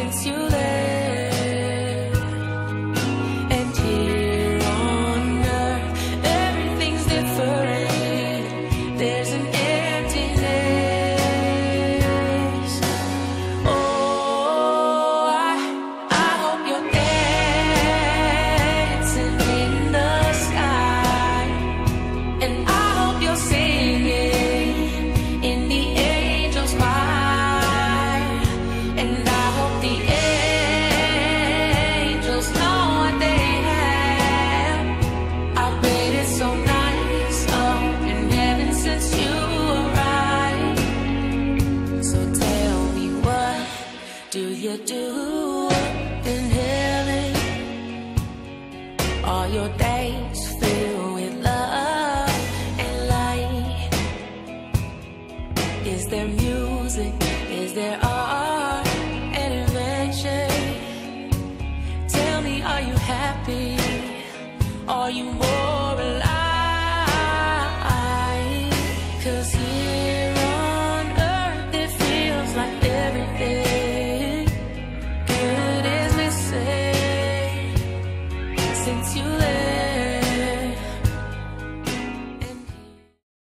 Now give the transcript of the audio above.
since you left. you do heaven, all your days filled with love and light. Is there music? Is there art and invention tell me are you happy? Are you more alive? Cause here